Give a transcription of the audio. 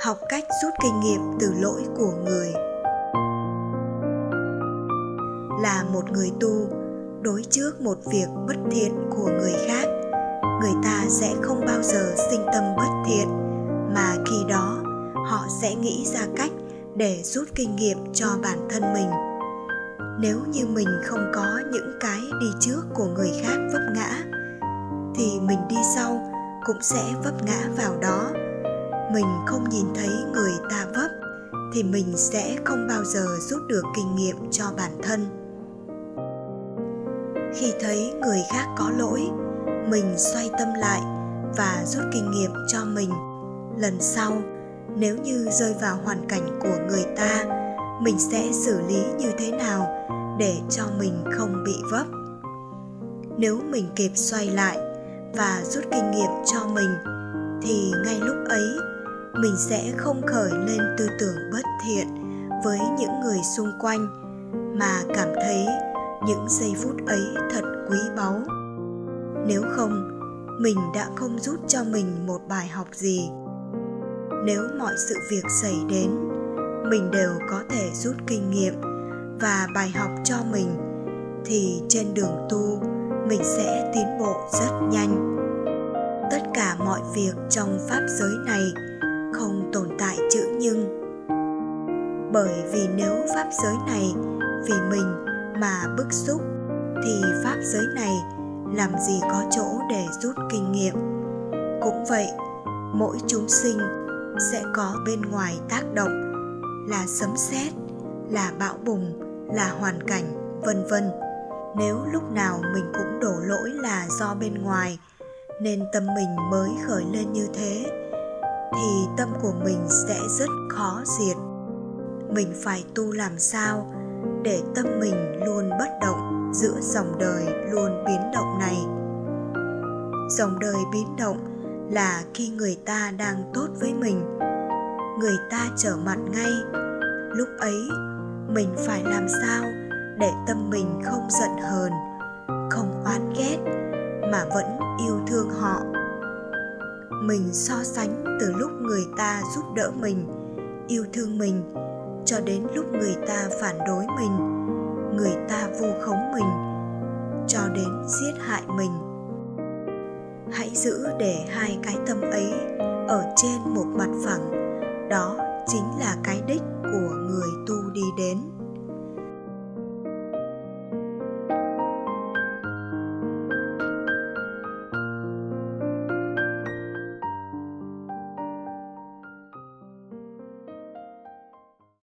học cách rút kinh nghiệm từ lỗi của người. Là một người tu, đối trước một việc bất thiện của người khác, người ta sẽ không bao giờ sinh tâm bất thiện, mà khi đó, họ sẽ nghĩ ra cách để rút kinh nghiệm cho bản thân mình. Nếu như mình không có những cái đi trước của người khác vấp ngã, thì mình đi sau cũng sẽ vấp ngã vào đó mình không nhìn thấy người ta vấp, thì mình sẽ không bao giờ rút được kinh nghiệm cho bản thân. Khi thấy người khác có lỗi, mình xoay tâm lại và rút kinh nghiệm cho mình. Lần sau, nếu như rơi vào hoàn cảnh của người ta, mình sẽ xử lý như thế nào để cho mình không bị vấp? Nếu mình kịp xoay lại và rút kinh nghiệm cho mình, thì ngay lúc ấy mình sẽ không khởi lên tư tưởng bất thiện với những người xung quanh, mà cảm thấy những giây phút ấy thật quý báu. Nếu không, mình đã không rút cho mình một bài học gì. Nếu mọi sự việc xảy đến, mình đều có thể rút kinh nghiệm và bài học cho mình, thì trên đường tu, mình sẽ tiến bộ rất nhanh. Tất cả mọi việc trong pháp giới này không tồn tại chữ nhưng. Bởi vì nếu pháp giới này vì mình mà bức xúc, thì pháp giới này làm gì có chỗ để rút kinh nghiệm? Cũng vậy, mỗi chúng sinh sẽ có bên ngoài tác động là sấm sét, là bão bùng, là hoàn cảnh, vân vân. Nếu lúc nào mình cũng đổ lỗi là do bên ngoài, nên tâm mình mới khởi lên như thế thì tâm của mình sẽ rất khó diệt. Mình phải tu làm sao để tâm mình luôn bất động giữa dòng đời luôn biến động này? Dòng đời biến động là khi người ta đang tốt với mình. Người ta trở mặt ngay. Lúc ấy, mình phải làm sao để tâm mình không giận hờn, không oán ghét mà vẫn yêu thương họ? Mình so sánh từ lúc người ta giúp đỡ mình, yêu thương mình, cho đến lúc người ta phản đối mình, người ta vu khống mình, cho đến giết hại mình. Hãy giữ để hai cái tâm ấy ở trên một mặt phẳng, đó chính là cái đích của